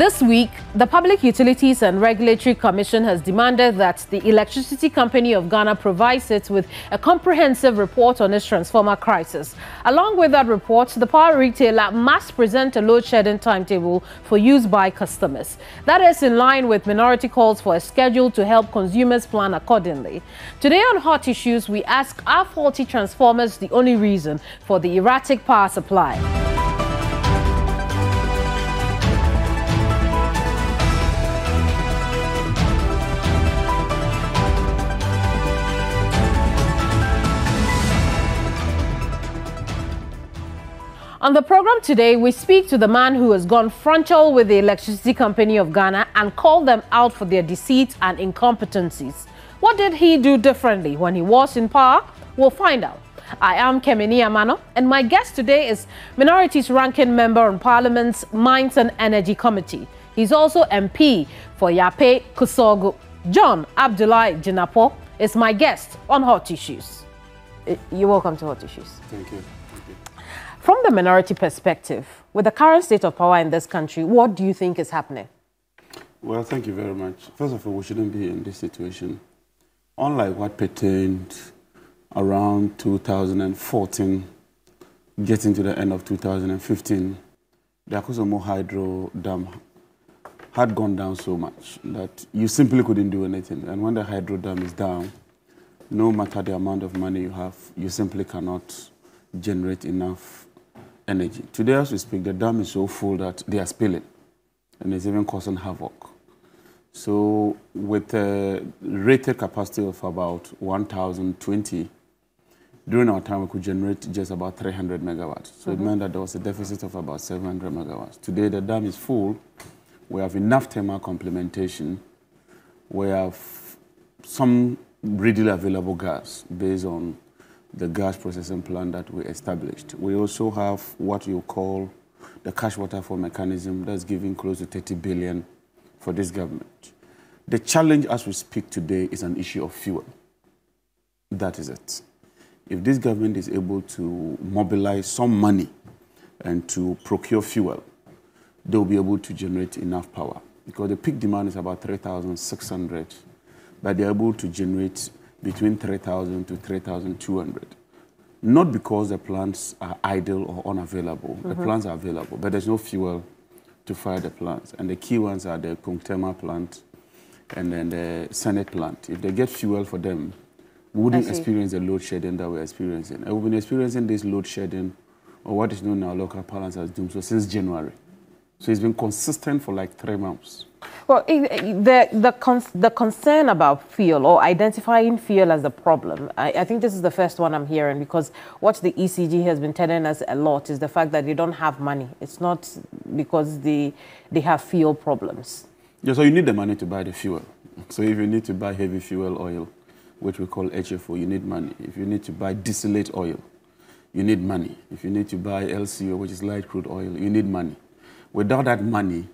This week, the Public Utilities and Regulatory Commission has demanded that the Electricity Company of Ghana provides it with a comprehensive report on its transformer crisis. Along with that report, the power retailer must present a load shedding timetable for use by customers. That is in line with minority calls for a schedule to help consumers plan accordingly. Today on Hot Issues, we ask are faulty transformers the only reason for the erratic power supply? On the program today, we speak to the man who has gone frontal with the Electricity Company of Ghana and called them out for their deceit and incompetencies. What did he do differently when he was in power? We'll find out. I am Kemini Amano, and my guest today is Minorities Ranking Member on Parliament's Mines and Energy Committee. He's also MP for Yape Kusogu. John Abdullahi Jinapor is my guest on Hot Issues. You're welcome to Hot Issues. Thank you. From the minority perspective, with the current state of power in this country, what do you think is happening? Well, thank you very much. First of all, we shouldn't be in this situation. Unlike what pertained around 2014, getting to the end of 2015, the Akosombo Hydro Dam had gone down so much that you simply couldn't do anything. And when the hydro dam is down, no matter the amount of money you have, you simply cannot generate enough energy. Today, as we speak, the dam is so full that they are spilling, and it's even causing havoc. So, with a rated capacity of about 1,020, during our time, we could generate just about 300 megawatts. So mm -hmm. it meant that there was a deficit of about 700 megawatts. Today, the dam is full. We have enough thermal complementation. We have some readily available gas based on the gas processing plant that we established. We also have what you call the cash waterfall mechanism that's giving close to 30 billion for this government. The challenge as we speak today is an issue of fuel. That is it. If this government is able to mobilize some money and to procure fuel, they'll be able to generate enough power. Because the peak demand is about 3,600, but they're able to generate between 3,000 to 3,200. Not because the plants are idle or unavailable. Mm -hmm. The mm-hmm. plants are available, but there's no fuel to fire the plants. And the key ones are the Kunktema plant and then the Senate plant. If they get fuel for them, we wouldn't experience the load shedding that we're experiencing. And we've been experiencing this load shedding, or what is known now local parlance as doom, so since January. So it's been consistent for like three months. Well, the, the, con the concern about fuel or identifying fuel as a problem, I, I, think this is the first one I'm hearing because what the ECG has been telling us a lot is the fact that they don't have money. It's not because they, they have fuel problems. Yeah, so you need the money to buy the fuel. So if you need to buy heavy fuel oil, which we call HFO, you need money. If you need to buy distillate oil, you need money. If you need to buy LCO, which is light crude oil, you need money. Without that money,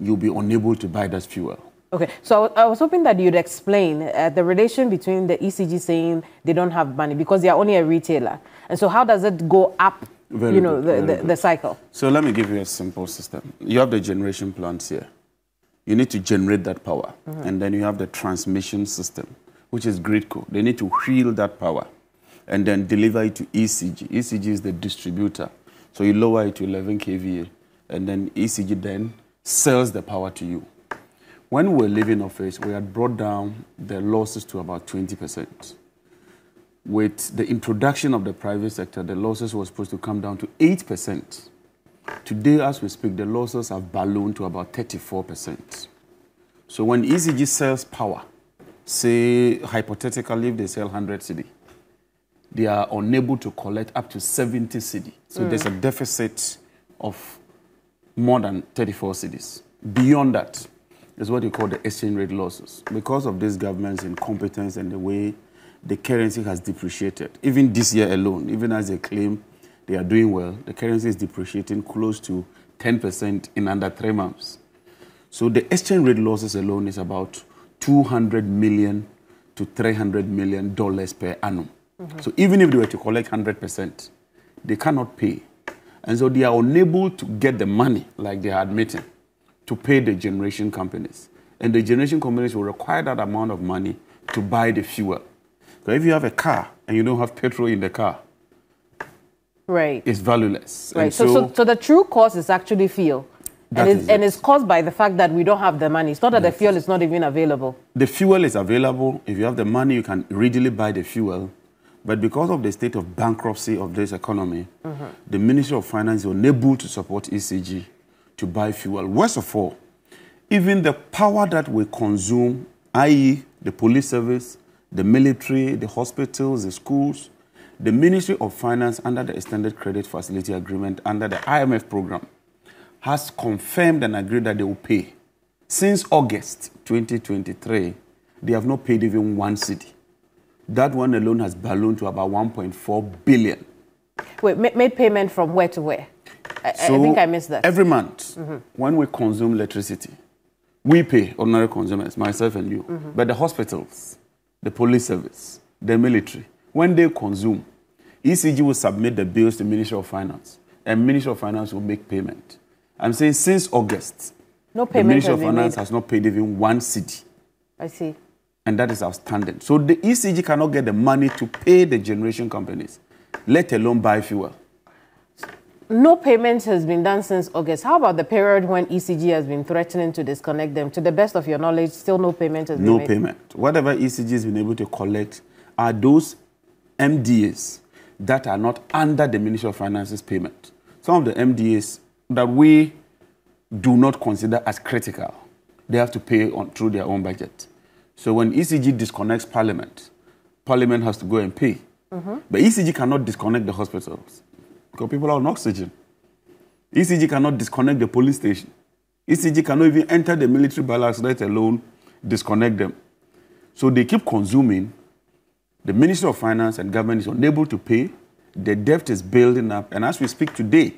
you'll be unable to buy that fuel. Okay, so I was hoping that you'd explain uh, the relation between the ECG saying they don't have money because they are only a retailer. And so how does it go up, very you know, good, the, the, the, cycle? So let me give you a simple system. You have the generation plants here. You need to generate that power. Mm -hmm. And then you have the transmission system, which is GRIDCO. They need to wheel that power and then deliver it to ECG. ECG is the distributor. So you lower it to 11 kVA. And then ECG then sells the power to you. When we were leaving office, we had brought down the losses to about 20%. With the introduction of the private sector, the losses were supposed to come down to 8%. Today, as we speak, the losses have ballooned to about 34%. So when ECG sells power, say hypothetically if they sell 100 cedi, they are unable to collect up to 70 cedi. So mm. there's a deficit of more than 34 cedis. Beyond that is what you call the exchange rate losses. Because of this government's incompetence and the way the currency has depreciated, even this year alone, even as they claim they are doing well, the currency is depreciating close to 10% in under three months. So the exchange rate losses alone is about 200 million to 300 million dollars per annum. Mm -hmm. So even if they were to collect 100%, they cannot pay and so they are unable to get the money like they are admitting to pay the generation companies. And the generation companies will require that amount of money to buy the fuel. So if you have a car and you don't have petrol in the car, right, it's valueless. Right. So, so, so, so, the true cost is actually fuel. And it's, it. and it's caused by the fact that we don't have the money. It's not that the fuel is not even available. The fuel is available. If you have the money, you can readily buy the fuel. But because of the state of bankruptcy of this economy, mm-hmm. the Ministry of Finance is unable to support ECG to buy fuel. Worst of all, even the power that we consume, i.e., the police service, the military, the hospitals, the schools, the Ministry of Finance, under the Extended Credit Facility Agreement, under the IMF program, has confirmed and agreed that they will pay. Since August 2023, they have not paid even one cedi. That one alone has ballooned to about 1.4 billion. Wait, made payment from where to where? I, so I think I missed that. Every month, mm-hmm. when we consume electricity, we pay ordinary consumers, myself and you. Mm-hmm. But the hospitals, the police service, the military, when they consume, ECG will submit the bills to Ministry of Finance, and Ministry of Finance will make payment. I'm saying since August, no payment the Ministry of Finance made. has not paid even one cedi. I see and that is outstanding. So the ECG cannot get the money to pay the generation companies, let alone buy fuel. No payment has been done since August. How about the period when ECG has been threatening to disconnect them? To the best of your knowledge, still no payment has no been made? No payment. Whatever ECG has been able to collect are those MDAs that are not under the Ministry of Finance's payment. Some of the MDAs that we do not consider as critical, they have to pay on, through their own budget. So when ECG disconnects Parliament, Parliament has to go and pay. Mm-hmm. But ECG cannot disconnect the hospitals because people are on oxygen. ECG cannot disconnect the police station. ECG cannot even enter the military barracks, let alone disconnect them. So they keep consuming. The Ministry of Finance and government is unable to pay. The debt is building up. And as we speak today,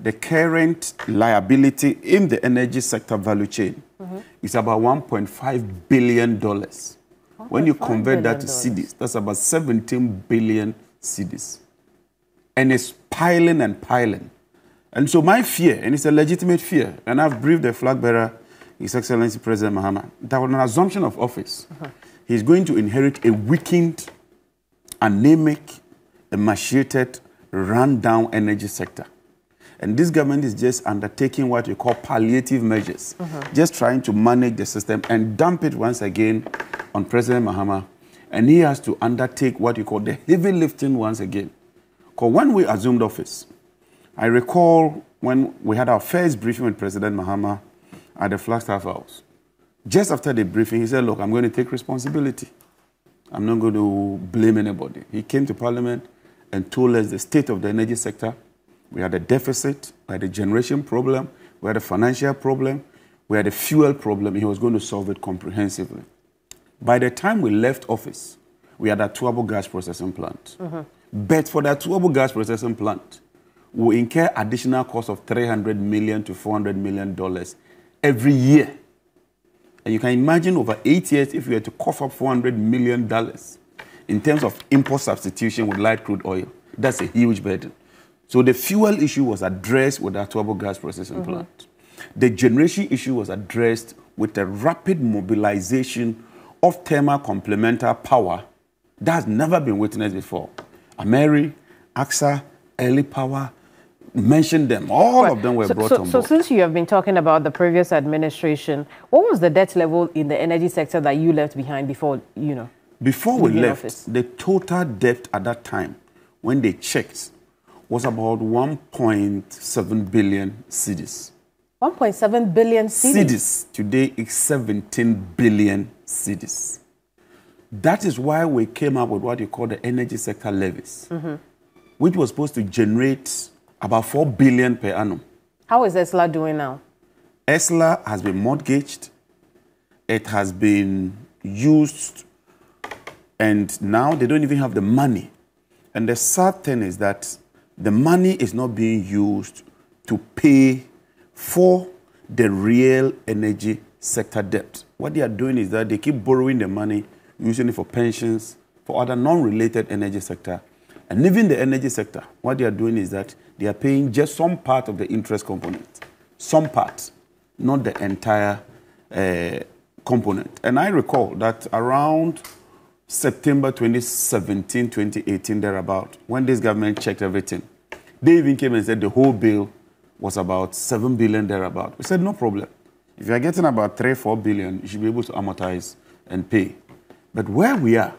the current liability in the energy sector value chain mm-hmm. is about $1.5 billion. When you convert that to cedis, that's about 17 billion cedis. And it's piling and piling. And so my fear, and it's a legitimate fear, and I've briefed the flag bearer, His Excellency President Mahama, that on an assumption of office, uh-huh. he's going to inherit a weakened, anemic, emaciated, run-down energy sector. And this government is just undertaking what we call palliative measures, mm-hmm. just trying to manage the system and dump it once again on President Mahama. And he has to undertake what we call the heavy lifting once again. Because when we assumed office, I recall when we had our first briefing with President Mahama at the Flagstaff House. Just after the briefing, he said, Look, I'm going to take responsibility. I'm not going to blame anybody. He came to Parliament and told us the state of the energy sector we had a deficit, we had a generation problem, we had a financial problem, we had a fuel problem. He was going to solve it comprehensively. By the time we left office, we had a Atuabo gas processing plant. Mm-hmm. But for that Atuabo gas processing plant, we incur additional cost of 300 million to 400 million dollars every year. And you can imagine over eight years if we had to cough up 400 million dollars in terms of import substitution with light crude oil. That's a huge burden. So the fuel issue was addressed with Atuabo gas processing mm-hmm. plant. The generation issue was addressed with the rapid mobilization of thermal complementary power that has never been witnessed before. Ameri, Aksa, Early Power, mentioned them. All right. of them were so, brought so, on board. So since you have been talking about the previous administration, what was the debt level in the energy sector that you left behind before, you know? Before we left, office? the total debt at that time, when they checked, was about 1.7 billion cedis. 1.7 billion cedis? Cedis. Today it's 17 billion cedis. That is why we came up with what you call the energy sector levies, mm-hmm. which was supposed to generate about 4 billion per annum. How is ESLA doing now? ESLA has been mortgaged. It has been used, and now they don't even have the money. And the sad thing is that the money is not being used to pay for the real energy sector debt. What they are doing is that they keep borrowing the money, using it for pensions, for other non-related energy sector. And even the energy sector, what they are doing is that they are paying just some part of the interest component, some part. not the entire uh, component. And I recall that around September 2017, 2018, thereabout, when this government checked everything, they even came and said the whole bill was about 7 billion thereabout. We said, no problem. If you are getting about 3, 4 billion, you should be able to amortize and pay. But where we are,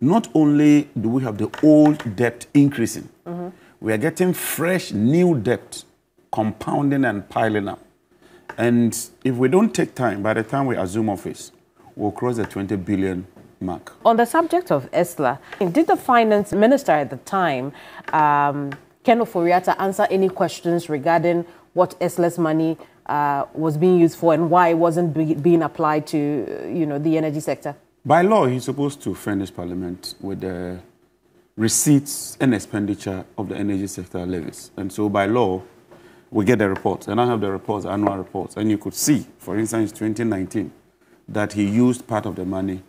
not only do we have the old debt increasing, mm-hmm. we are getting fresh new debt compounding and piling up. And if we don't take time, by the time we assume office, we'll cross the 20 billion mark. On the subject of ESLA, did the finance minister at the time, um, Ken Ofori-Atta, answer any questions regarding what ESLA's money uh, was being used for and why it wasn't be, being applied to, you know, the energy sector? By law, he's supposed to furnish Parliament with the receipts and expenditure of the energy sector levies. And so by law, we get the reports. And I have the reports, annual reports. And you could see, for instance, 2019, that he used part of the money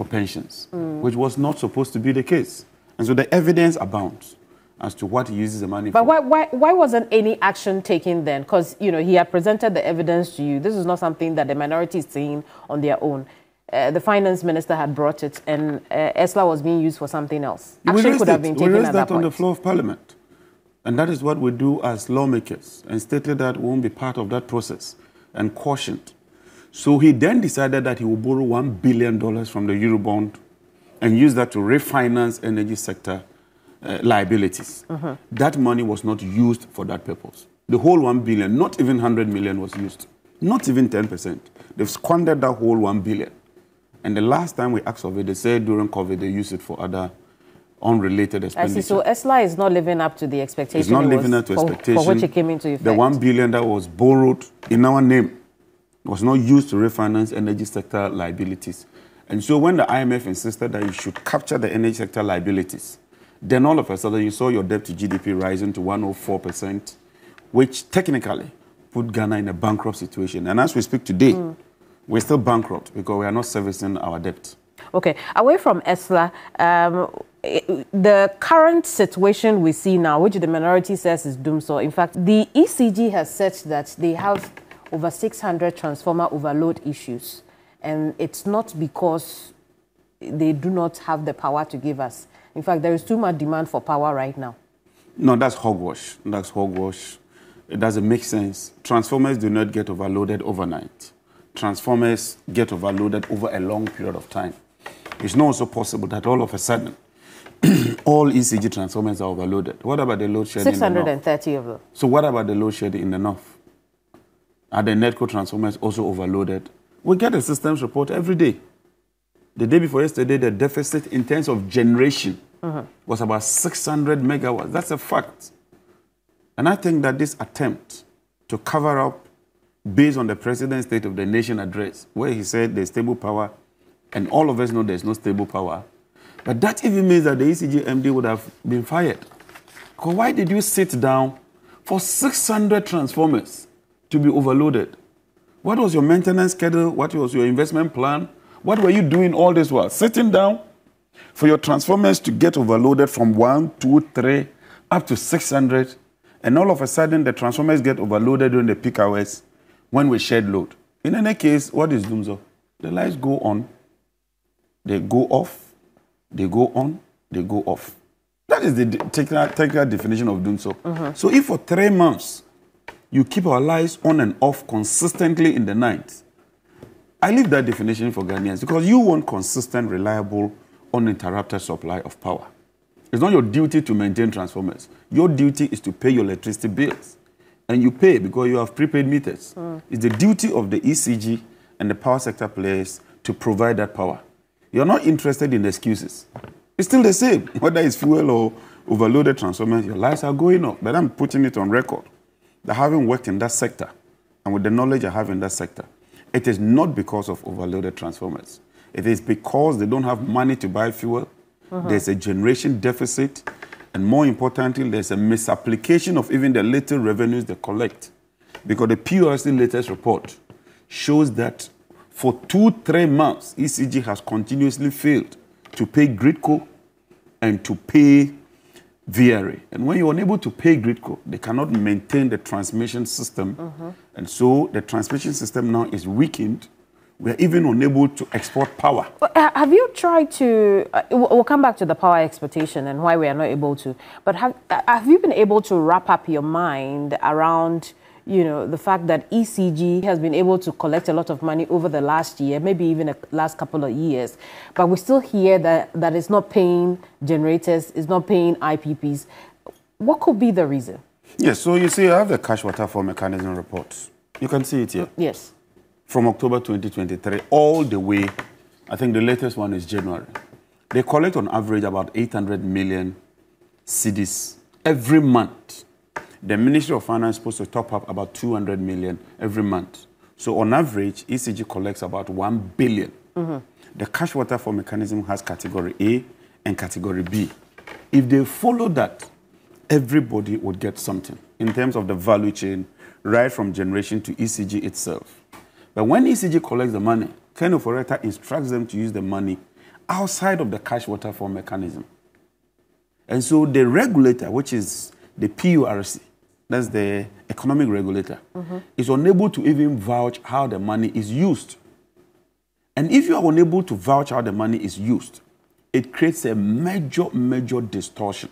for pensions, mm. which was not supposed to be the case. And so the evidence abounds as to what he uses the money but for. But why, why, why wasn't any action taken then? Because, you know, he had presented the evidence to you. This is not something that the minority is seeing on their own. Uh, the finance minister had brought it, and uh, ESLA was being used for something else. Action could have been taken we raised at that, that on the floor of parliament. And that is what we do as lawmakers, and stated that we won't be part of that process, and cautioned. So he then decided that he would borrow $1 billion from the Eurobond and use that to refinance energy sector uh, liabilities. Uh-huh. That money was not used for that purpose. The whole 1 billion, not even 100 million was used. Not even 10%. They've squandered that whole 1 billion. And the last time we asked of it, they said during COVID they used it for other unrelated expenditure. I see. So ESLA is not living up to the expectation. It's not living up to for, expectation. For which it came into effect. The one billion that was borrowed in our name was not used to refinance energy sector liabilities. And so when the IMF insisted that you should capture the energy sector liabilities, then all of a sudden you saw your debt to GDP rising to 104%, which technically put Ghana in a bankrupt situation. And as we speak today, mm. we're still bankrupt because we are not servicing our debt. Okay, away from ESLA, um, the current situation we see now, which the minority says is doomsday, in fact, the ECG has said that they have over 600 transformer overload issues. And it's not because they do not have the power to give us. In fact, there is too much demand for power right now. No, that's hogwash. That's hogwash. It doesn't make sense. Transformers do not get overloaded overnight. Transformers get overloaded over a long period of time. It's not also possible that all of a sudden all ECG transformers are overloaded. What about the load shedding? 630 of them. So what about the load shedding in the north? Are the NEDCO transformers also overloaded? We get a systems report every day. The day before yesterday, the deficit in terms of generation mm-hmm. was about 600 megawatts. That's a fact. And I think that this attempt to cover up based on the president's State of the Nation address, where he said there's stable power, and all of us know there's no stable power, but that even means that the ECG MD would have been fired. Because why did you sit down for 600 transformers to be overloaded? What was your maintenance schedule? What was your investment plan? What were you doing all this while? Sitting down for your transformers to get overloaded from one, two, three, up to 600. And all of a sudden, the transformers get overloaded during the peak hours when we shed load. In any case, what is dumsor? The lights go on, they go off, they go on, they go off. That is the technical, technical definition of doing so. Mm-hmm. So if for three months you keep our lights on and off consistently in the night, I leave that definition for Ghanaians because you want consistent, reliable, uninterrupted supply of power. It's not your duty to maintain transformers. Your duty is to pay your electricity bills. And you pay because you have prepaid meters. Mm. It's the duty of the ECG and the power sector players to provide that power. You're not interested in excuses. It's still the same, whether it's fuel or overloaded transformers, your lights are going up. But I'm putting it on record that having worked in that sector and with the knowledge I have in that sector, it is not because of overloaded transformers. It is because they don't have money to buy fuel. Uh-huh. There's a generation deficit. And more importantly, there's a misapplication of even the little revenues they collect. Because the PURC latest report shows that for two, three months, ECG has continuously failed to pay Gridco and to pay VRA. And when you're unable to pay Gridco, they cannot maintain the transmission system. Mm-hmm. And so the transmission system now is weakened. We're even unable to export power. Uh, have you tried to? Uh, we'll come back to the power exportation and why we are not able to. But have, uh, have you been able to wrap up your mind around you know, the fact that ECG has been able to collect a lot of money over the last year, maybe even the last couple of years, but we still hear that, that it's not paying generators, it's not paying IPPs. What could be the reason? Yes, so you see, I have the cash waterfall mechanism reports. You can see it here. Yes. From October 2023 all the way, I think the latest one is January. They collect on average about 800 million cedis every month the Ministry of Finance is supposed to top up about 200 million every month. So on average, ECG collects about 1 billion. Mm-hmm. The cash waterfall mechanism has category A and category B. If they follow that, everybody would get something in terms of the value chain, right from generation to ECG itself. But when ECG collects the money, Ken Ofori-Atta instructs them to use the money outside of the cash waterfall mechanism. And so the regulator, which is the PURC, that's the economic regulator, mm-hmm. is unable to even vouch how the money is used. And if you are unable to vouch how the money is used, it creates a major, major distortion.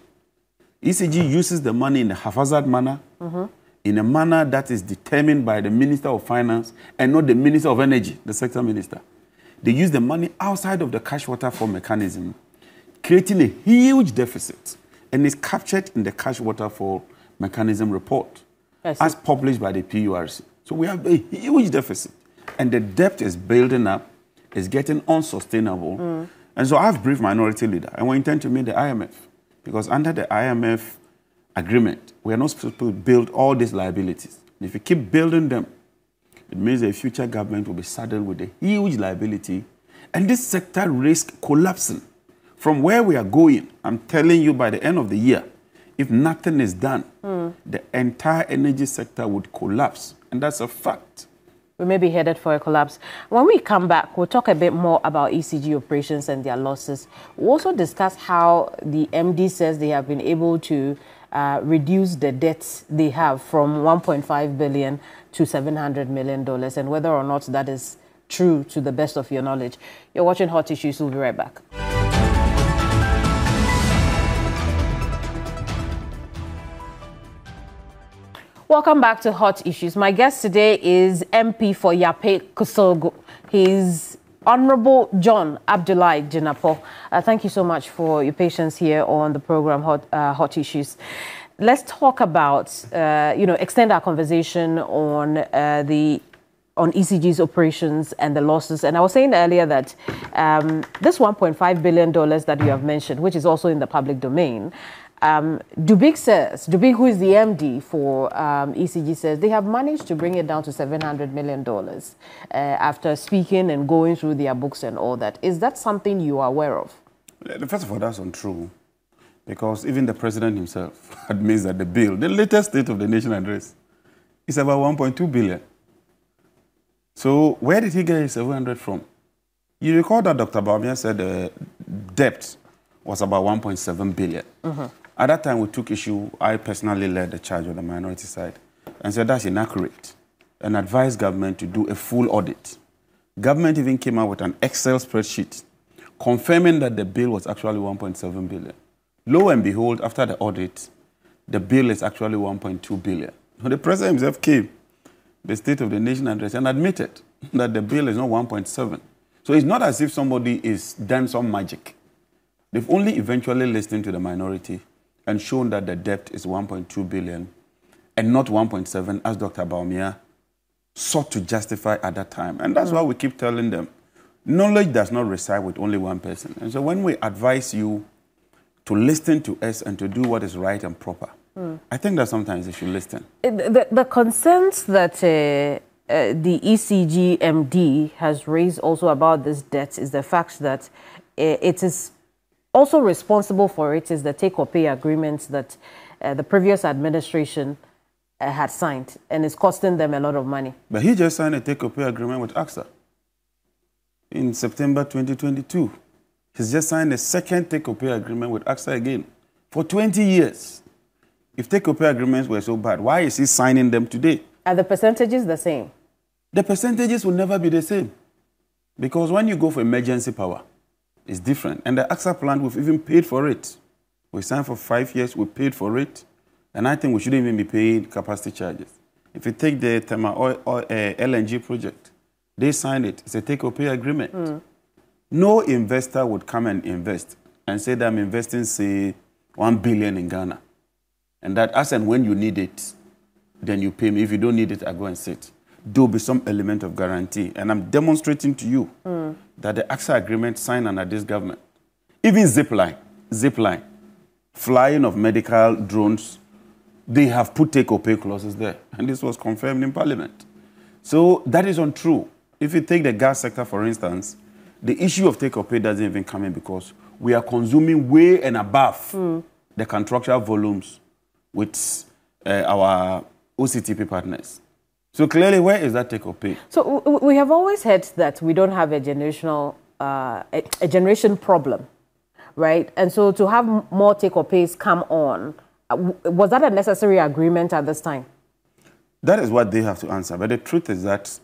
ECG uses the money in a haphazard manner, mm-hmm. in a manner that is determined by the Minister of Finance and not the Minister of Energy, the sector minister. They use the money outside of the cash waterfall mechanism, creating a huge deficit, and is captured in the cash waterfall mechanism report as published by the PURC. So we have a huge deficit, and the debt is building up, is getting unsustainable. Mm. And so I've briefed minority leader, and we intend to meet the IMF because under the IMF agreement, we are not supposed to build all these liabilities. And if you keep building them, it means the future government will be saddled with a huge liability, and this sector risk collapsing from where we are going. I'm telling you, by the end of the year, if nothing is done, mm. the entire energy sector would collapse. And that's a fact. We may be headed for a collapse. When we come back, we'll talk a bit more about ECG operations and their losses. We'll also discuss how the MD says they have been able to uh, reduce the debts they have from 1.5 billion to 700 million dollars, and whether or not that is true to the best of your knowledge. You're watching Hot Issues. We'll be right back. Welcome back to Hot Issues. My guest today is MP for Yapei-Kusawgu. He's Honorable John Abdullahi Jinapor. Uh, thank you so much for your patience here on the program Hot, uh, Hot Issues. Let's talk about, uh, you know, extend our conversation on uh, the on ECG's operations and the losses. And I was saying earlier that um, this $1.5 billion that you have mentioned, which is also in the public domain, um, Dubik says, Dubik, who is the MD for um, ECG, says they have managed to bring it down to $700 million uh, after speaking and going through their books and all that. Is that something you are aware of? First of all, that's untrue. Because even the president himself admits that the bill, the latest State of the Nation address, is about 1.2 billion. So where did he get his 700 from? You recall that Dr. Bawumia said the debt was about 1.7 billion. Mm-hmm. At that time, we took issue. I personally led the charge on the minority side and said that's inaccurate and advised government to do a full audit. Government even came out with an Excel spreadsheet confirming that the bill was actually 1.7 billion. Lo and behold, after the audit, the bill is actually 1.2 billion. The president himself came, the State of the Nation address, and admitted that the bill is not 1.7. So it's not as if somebody is done some magic. They've only eventually listened to the minority and shown that the debt is 1.2 billion and not 1.7 as Dr. Bawumia sought to justify at that time. And that's mm. why we keep telling them knowledge does not reside with only one person. And so when we advise you to listen to us and to do what is right and proper, mm. I think that sometimes they should listen. The, the concerns that uh, uh, the ECG MD has raised also about this debt is the fact that uh, it is also responsible for it is the take or pay agreements that uh, the previous administration uh, had signed, and it's costing them a lot of money. But he just signed a take or pay agreement with Aksa in September 2022. He's just signed a second take or pay agreement with Aksa again for 20 years. If take or pay agreements were so bad, why is he signing them today? Are the percentages the same? The percentages will never be the same. Because when you go for emergency power, it's different. And the Aksa plant, we've even paid for it. We signed for five years, we paid for it. And I think we shouldn't even be paying capacity charges. If you take the Tema oil, oil, uh, LNG project, they signed it. It's a take or pay agreement. Mm. No investor would come and invest and say that I'm investing, say, one billion in Ghana. And that as and when you need it, then you pay me. If you don't need it, I go and sit. There will be some element of guarantee. And I'm demonstrating to you mm. That the Aksa agreement signed under this government, even Zipline, Zipline, flying of medical drones, they have put take or pay clauses there. And this was confirmed in Parliament. So that is untrue. If you take the gas sector, for instance, the issue of take or pay doesn't even come in because we are consuming way and above mm. the contractual volumes with uh, our OCTP partners. So clearly, where is that take or pay? So we have always heard that we don't have a generational, uh, a, a, generation problem, right? And so to have more take or pays come on, uh, was that a necessary agreement at this time? That is what they have to answer. But the truth is that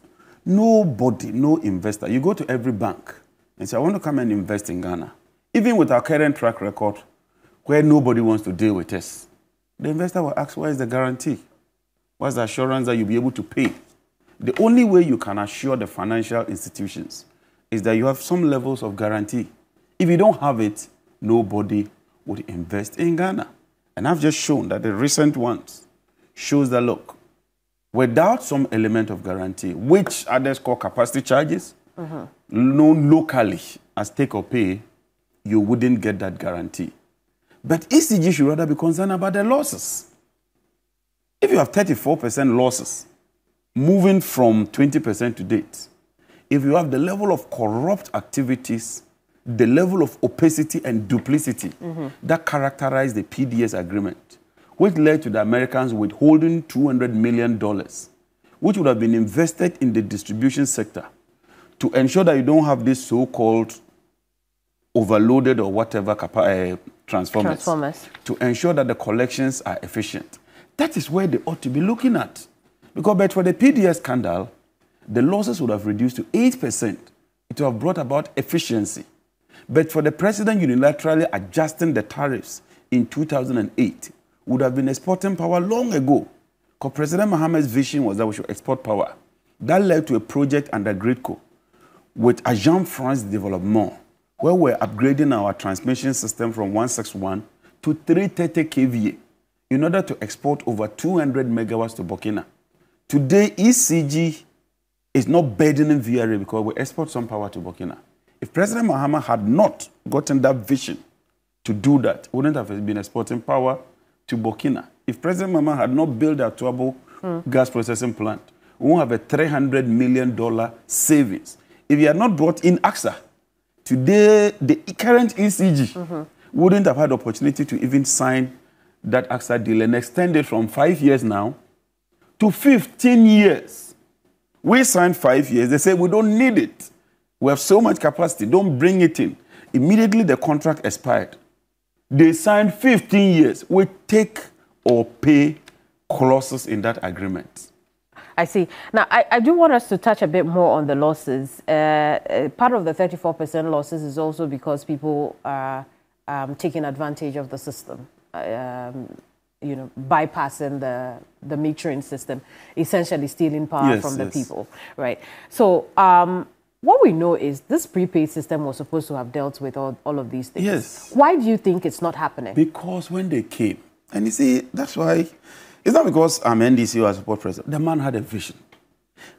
nobody, no investor, you go to every bank and say, I want to come and invest in Ghana. Even with our current track record, where nobody wants to deal with us, the investor will ask, Where is the guarantee? What's the assurance that you'll be able to pay? The only way you can assure the financial institutions is that you have some levels of guarantee. If you don't have it, nobody would invest in Ghana. And I've just shown that the recent ones shows that look, without some element of guarantee, which others call capacity charges, mm-hmm. known locally as take or pay, you wouldn't get that guarantee. But ECG should rather be concerned about the losses. If you have 34% losses, moving from 20% to date, if you have the level of corrupt activities, the level of opacity and duplicity mm-hmm. that characterized the PDS agreement, which led to the Americans withholding $200 million, which would have been invested in the distribution sector to ensure that you don't have this so called overloaded or whatever uh, transformers, transformers, to ensure that the collections are efficient. That is where they ought to be looking at. Because but for the PDS scandal, the losses would have reduced to 8%. It would have brought about efficiency. But for the president unilaterally adjusting the tariffs in 2008, would have been exporting power long ago. Because President Mahama's vision was that we should export power. That led to a project under GRIDCO with Agence France Development, where we're upgrading our transmission system from 161 to 330 kVA in order to export over 200 megawatts to Burkina. Today, ECG is not burdening VRA because we export some power to Burkina. If President Mahama had not gotten that vision to do that, wouldn't have been exporting power to Burkina. If President Mahama had not built a Atuabo mm. gas processing plant, we won't have a $300 million savings. If he had not brought in Aksa, today the current ECG mm-hmm. wouldn't have had the opportunity to even sign that Aksa deal and extend it from five years now to 15 years. We signed five years. They said, we don't need it. We have so much capacity. Don't bring it in. Immediately the contract expired. They signed 15 years. We take or pay clauses in that agreement. I see. Now, I, I, do want us to touch a bit more on the losses. Uh, uh, part of the 34% losses is also because people are um, taking advantage of the system, um, you know, bypassing the, the metering system, essentially stealing power yes, from the yes. people, right? So, um, what we know is this prepaid system was supposed to have dealt with all, all of these things. Yes. Why do you think it's not happening? Because when they came, and you see, that's why it's not because I'm NDC or I support president. The man had a vision.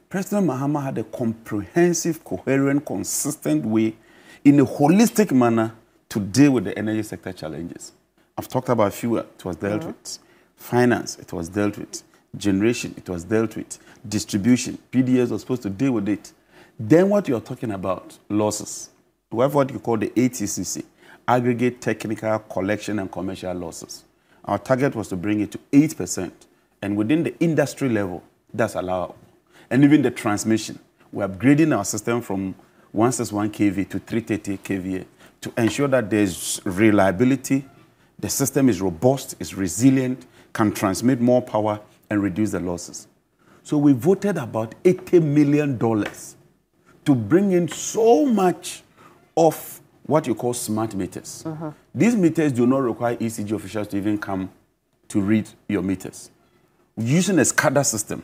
President Mahama had a comprehensive, coherent, consistent way in a holistic manner to deal with the energy sector challenges. I've talked about fuel, it was dealt with. Finance, it was dealt with. Generation, it was dealt with. Distribution, PDS was supposed to deal with it. Then what you're talking about, losses. We have what you call the ATCC, aggregate technical collection and commercial losses. Our target was to bring it to 8%. And within the industry level, that's allowable. And even the transmission, we're upgrading our system from 161 kV to 330 kVA to ensure that there's reliability the system is robust, is resilient, can transmit more power, and reduce the losses. So we voted about $80 million to bring in so much of what you call smart meters. Uh-huh. These meters do not require ECG officials to even come to read your meters. Using a SCADA system,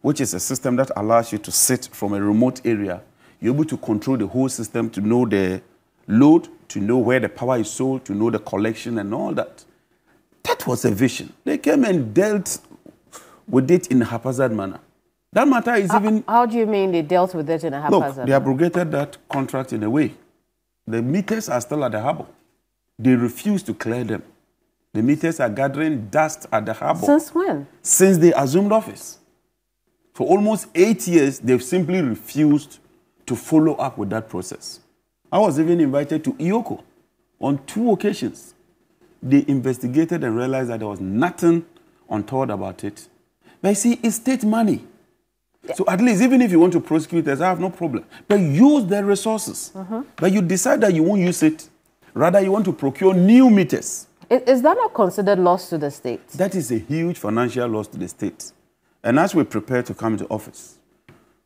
which is a system that allows you to sit from a remote area, you're able to control the whole system to know the load, to know where the power is sold, to know the collection and all that. That was a vision. They came and dealt with it in a haphazard manner. That matter is how, even. How do you mean they dealt with it in a haphazard? Look, they abrogated that contract in a way. The meters are still at the harbor. They refuse to clear them. The meters are gathering dust at the harbor. Since when? Since they assumed office. For almost eight years, they've simply refused to follow up with that process. I was even invited to EOCO on two occasions. They investigated and realized that there was nothing untoward about it. But you see, it's state money. Yeah. So at least, even if you want to prosecute us, I have no problem. But use their resources. Mm-hmm. But you decide that you won't use it. Rather, you want to procure new meters. Is that not considered loss to the state? That is a huge financial loss to the state. And as we prepare to come into office,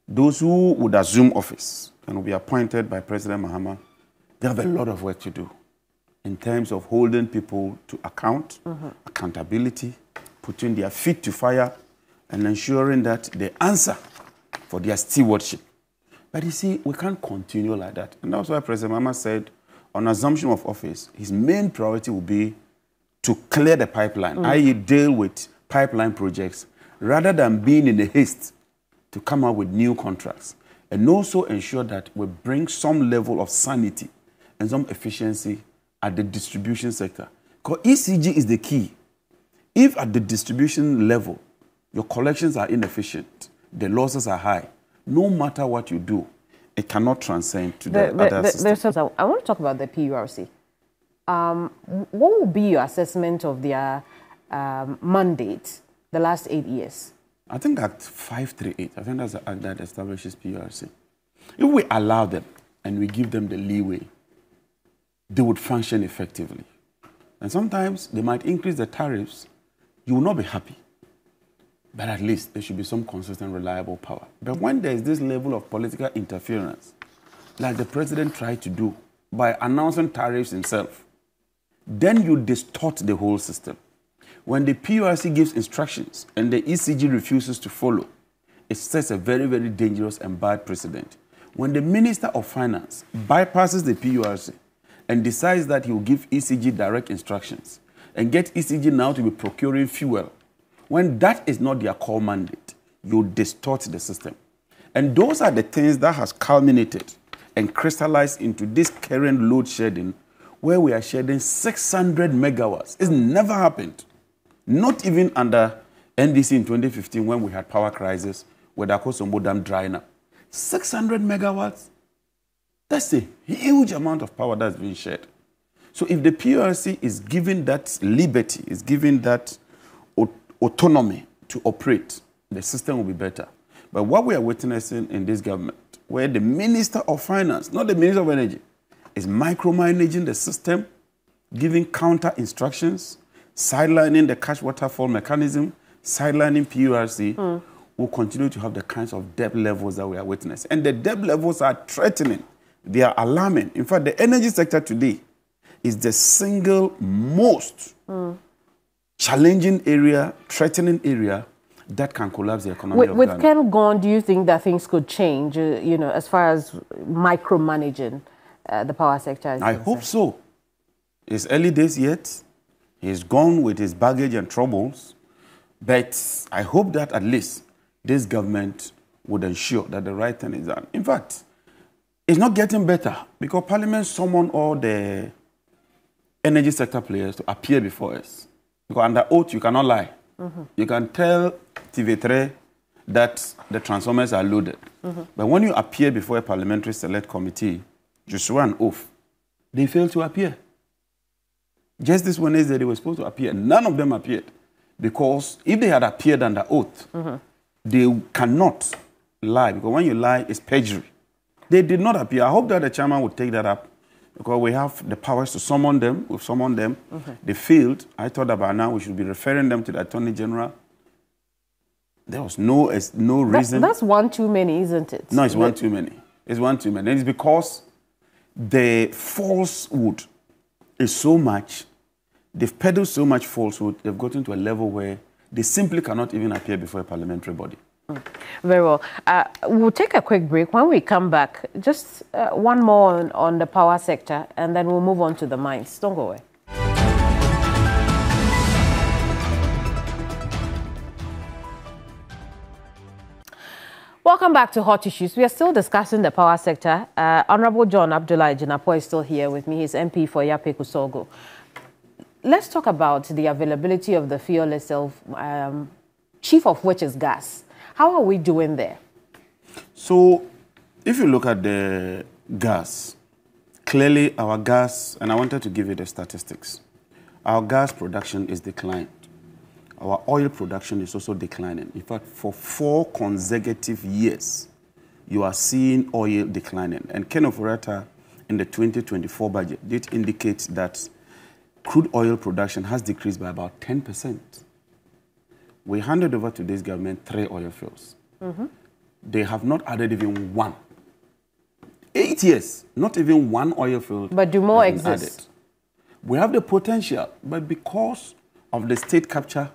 those who would assume office and will be appointed by President Mahama, they have a lot of work to do in terms of holding people to account, mm-hmm. accountability, putting their feet to fire, and ensuring that they answer for their stewardship. But you see, we can't continue like that. And that's why President Mahama said, on assumption of office, his main priority will be to clear the pipeline, mm. i.e., deal with pipeline projects, rather than being in a haste to come up with new contracts and also ensure that we bring some level of sanity and some efficiency at the distribution sector. Because ECG is the key. If at the distribution level, your collections are inefficient, the losses are high, no matter what you do, it cannot transcend to the, the other the, systems. I want to talk about the PURC. Um, what will be your assessment of their um, mandate the last eight years? I think Act 538, I think that's the act that establishes PRC. If we allow them and we give them the leeway, they would function effectively. And sometimes they might increase the tariffs. You will not be happy. But at least there should be some consistent, reliable power. But when there's this level of political interference, like the president tried to do by announcing tariffs himself, then you distort the whole system. When the PURC gives instructions and the ECG refuses to follow, it sets a very, very dangerous and bad precedent. When the Minister of Finance bypasses the PURC and decides that he will give ECG direct instructions and get ECG now to be procuring fuel, when that is not their core mandate, you distort the system. And those are the things that has culminated and crystallized into this current load shedding where we are shedding 600 megawatts. It's never happened. Not even under NDC in 2015 when we had power crisis with the Akosombo Dam drying up. 600 megawatts. That's a huge amount of power that's being shed. So if the PURC is given that liberty, is given that autonomy to operate, the system will be better. But what we are witnessing in this government, where the Minister of Finance, not the Minister of Energy, is micromanaging the system, giving counter instructions, sidelining the cash waterfall mechanism, sidelining PURC, mm. will continue to have the kinds of debt levels that we are witnessing. And the debt levels are threatening, they are alarming. In fact, the energy sector today is the single most mm. challenging area, threatening area that can collapse the economy with, with Ken gone, do you think that things could change, uh, you know, as far as micromanaging uh, the power sector? I hope so. It's early days yet. He's gone with his baggage and troubles. But I hope that at least this government would ensure that the right thing is done. In fact, it's not getting better because Parliament summoned all the energy sector players to appear before us. Because under oath, you cannot lie. Mm-hmm. You can tell TV3 that the transformers are loaded. Mm-hmm. But when you appear before a parliamentary select committee, you swear an oath. They fail to appear. Just this Wednesday, they were supposed to appear. None of them appeared. Because if they had appeared under oath, mm-hmm. they cannot lie. Because when you lie, it's perjury. They did not appear. I hope that the chairman would take that up because we have the powers to summon them. We've summoned them. They failed. I thought about now we should be referring them to the Attorney General. There was no, no reason. That, that's one too many, isn't it? No, it's one too many. It's one too many. And it's because the falsehood is so much, they've peddled so much falsehood, they've gotten to a level where they simply cannot even appear before a parliamentary body. Very well. Uh, we'll take a quick break. When we come back, just uh, one more on, on, the power sector, and then we'll move on to the mines. Don't go away. Welcome back to Hot Issues. We are still discussing the power sector. Uh, Honorable John Abdullah Jinapor is still here with me. He's MP for Yapei-Kusawgu. Let's talk about the availability of the fuel itself, um, chief of which is gas. How are we doing there? So, if you look at the gas, clearly our gas, and I wanted to give you the statistics, our gas production is declined. Our oil production is also declining. In fact, for four consecutive years, you are seeing oil declining. And Ken Ofori-Atta, in the 2024 budget, did indicate that crude oil production has decreased by about 10% we handed over to this government three oil fields. Mm-hmm. They have not added even one. Eight years, not even one oil field. But do more exist? Added. We have the potential, but because of the state capture,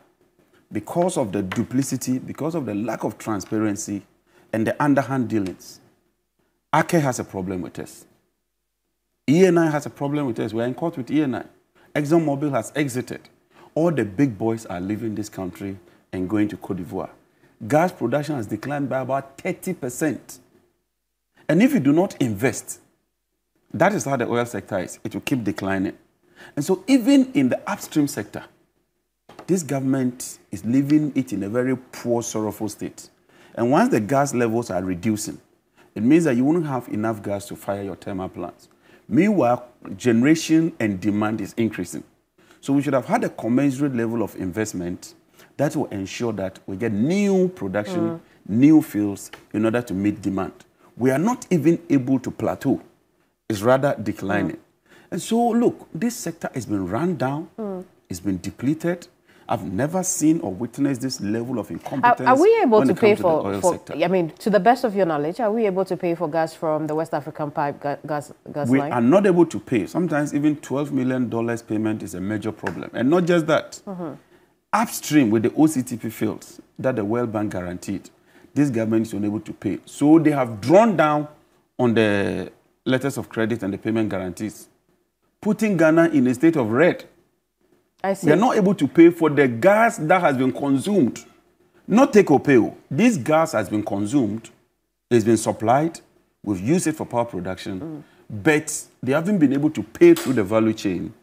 because of the duplicity, because of the lack of transparency and the underhand dealings, ACE has a problem with us. ENI has a problem with us. We're in court with ENI. ExxonMobil has exited. All the big boys are leaving this country and going to Cote d'Ivoire. Gas production has declined by about 30%. And if you do not invest, that is how the oil sector is. It will keep declining. And so, even in the upstream sector, this government is leaving it in a very poor, sorrowful state. And once the gas levels are reducing, it means that you won't have enough gas to fire your thermal plants. Meanwhile, generation and demand is increasing. So we should have had a commensurate level of investment that will ensure that we get new production, mm. new fields in order to meet demand. We are not even able to plateau. It's rather declining. Mm. And so, look, this sector has been run down, mm. it's been depleted. I've never seen or witnessed this level of incompetence. Are, are we able to pay for, for I mean, to the best of your knowledge, are we able to pay for gas from the West African pipe gas, gas we line? We are not able to pay. Sometimes even $12 million payment is a major problem. And not just that. Mm-hmm upstream with the OCTP fields that the World Bank guaranteed, this government is unable to pay. So they have drawn down on the letters of credit and the payment guarantees, putting Ghana in a state of red. I see. They are not able to pay for the gas that has been consumed. Not take or pay. This gas has been consumed, it's been supplied, we've used it for power production, mm. but they haven't been able to pay through the value chain.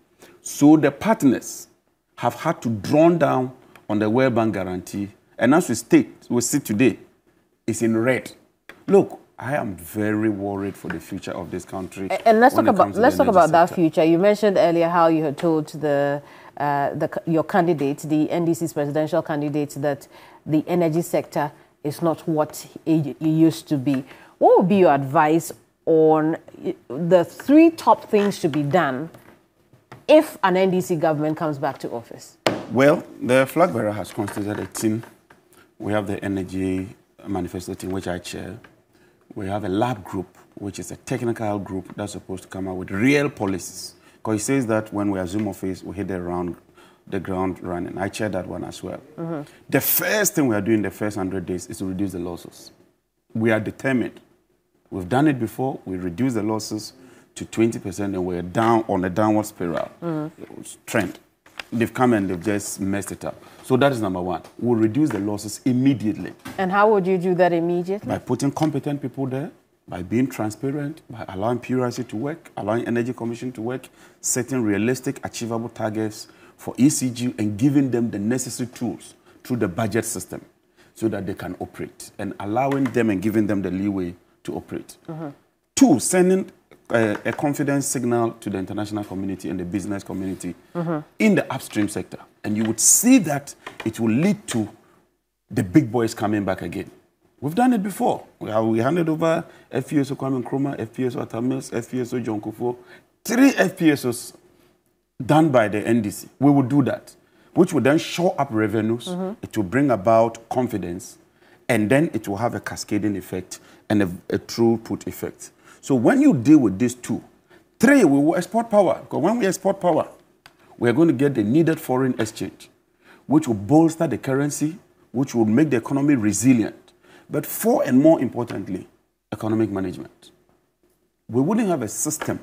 So the partners have had to draw down on the World Bank guarantee. And as we state, we see today, it's in red. Look, I am very worried for the future of this country. And let's talk about let's talk about sector. that future. You mentioned earlier how you had told the, Uh, the your candidate, the NDC's presidential candidate, that the energy sector is not what it used to be. What would be your advice on the three top things to be done if an NDC government comes back to office? Well, the flag bearer has constituted a team. We have the energy manifesto team, which I chair. We have a lab group, which is a technical group that's supposed to come out with real policies. Because he says that when we assume office, we hit the ground, the ground running. I chair that one as well. Mm-hmm. The first thing we are doing the first 100 days is to reduce the losses. We are determined. We've done it before. We reduce the losses to 20% and we're down on a downward spiral mm. trend. They've come and they've just messed it up. So that is number one. We'll reduce the losses immediately. And how would you do that immediately? By putting competent people there, by being transparent, by allowing PURC to work, allowing Energy Commission to work, setting realistic, achievable targets for ECG and giving them the necessary tools through the budget system so that they can operate and allowing them and giving them the leeway to operate. Mm-hmm. Two, sending a, a, confidence signal to the international community and the business community mm-hmm. in the upstream sector. And you would see that it will lead to the big boys coming back again. We've done it before. We, have, we handed over FPSO Kwame Nkrumah, FPSO Atta Mills, FPSO John Kufuor. three FPSOs done by the NDC. We will do that, which will then show up revenues. Mm-hmm. It will bring about confidence, and then it will have a cascading effect and a, a throughput effect. So when you deal with these two, three, we will export power. Because when we export power, we are going to get the needed foreign exchange, which will bolster the currency, which will make the economy resilient. But four, and more importantly, economic management. We wouldn't have a system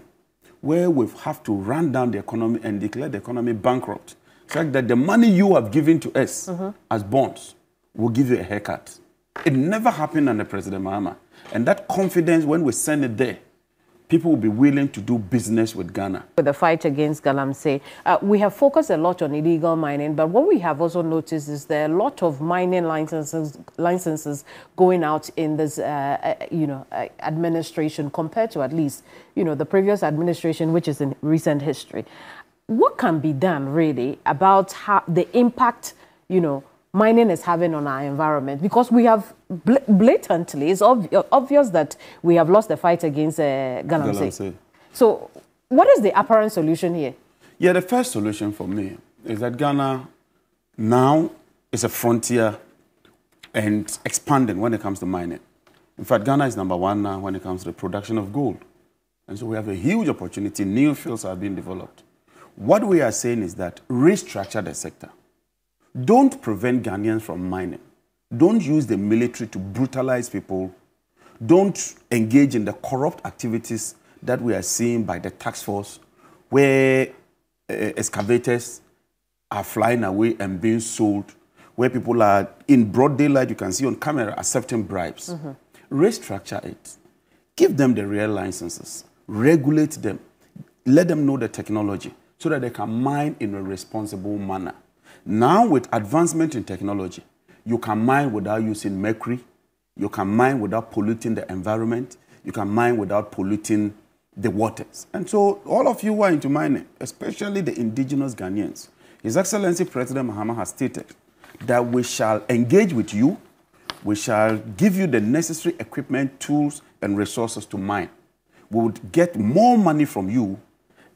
where we have to run down the economy and declare the economy bankrupt. The fact that the money you have given to us mm-hmm. as bonds will give you a haircut. It never happened under President Mahama. And that confidence, when we send it there, people will be willing to do business with Ghana. with the fight against Galamsey. Uh, we have focused a lot on illegal mining, but what we have also noticed is there are a lot of mining licenses licenses going out in this, uh, uh, you know, uh, administration compared to at least, you know, the previous administration, which is in recent history. What can be done really about how the impact, you know, mining is having on our environment? Because we have bl- blatantly, it's ob- obvious that we have lost the fight against uh, Galamsey. Galamsey. So, what is the apparent solution here? Yeah, the first solution for me is that Ghana now is a frontier and expanding when it comes to mining. In fact, Ghana is number one now when it comes to the production of gold. And so we have a huge opportunity. New fields are being developed. What we are saying is that restructure the sector. Don't prevent Ghanaians from mining. Don't use the military to brutalize people. Don't engage in the corrupt activities that we are seeing by the tax force, where uh, excavators are flying away and being sold, where people are in broad daylight, you can see on camera, accepting bribes. Restructure it. Give them the real licenses. Regulate them. Let them know the technology so that they can mine in a responsible manner. Now, with advancement in technology, you can mine without using mercury. You can mine without polluting the environment. You can mine without polluting the waters. And so, all of you who are into mining, especially the indigenous Ghanaians, His Excellency President Mahama has stated that we shall engage with you, we shall give you the necessary equipment, tools, and resources to mine. We would get more money from you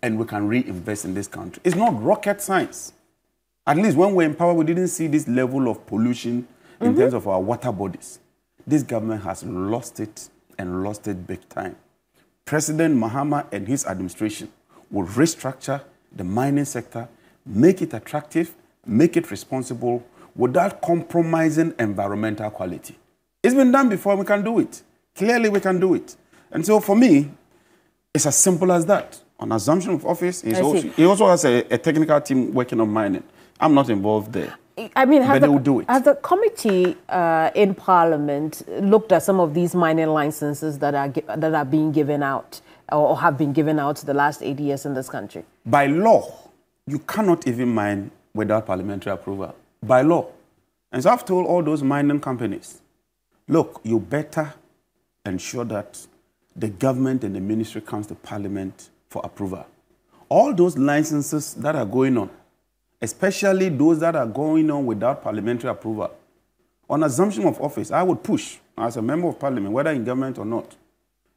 and we can reinvest in this country. It's not rocket science. At least when we're in power, we didn't see this level of pollution in mm-hmm. terms of our water bodies. This government has lost it and lost it big time. President Mahama and his administration will restructure the mining sector, make it attractive, make it responsible without compromising environmental quality. It's been done before, we can do it. Clearly, we can do it. And so for me, it's as simple as that. On assumption of office, also, he also has a, a technical team working on mining. I'm not involved there. I mean, But has they the, will do it. has the committee uh, in Parliament looked at some of these mining licenses that are that are being given out or have been given out the last eight years in this country? By law, you cannot even mine without parliamentary approval. By law. And so I've told all those mining companies, look, you better ensure that the government and the ministry comes to parliament for approval. All those licenses that are going on, especially those that are going on without parliamentary approval, on assumption of office, I would push as a member of parliament, whether in government or not,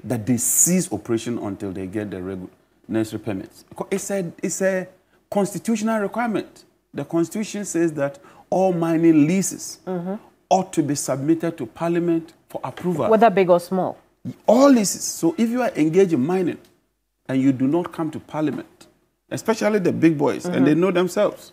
that they cease operation until they get the necessary permits. It's a, it's a constitutional requirement. The constitution says that all mining leases mm-hmm. ought to be submitted to parliament for approval. Whether big or small. All leases. So if you are engaged in mining and you do not come to parliament, especially the big boys, and they uh-huh. know themselves,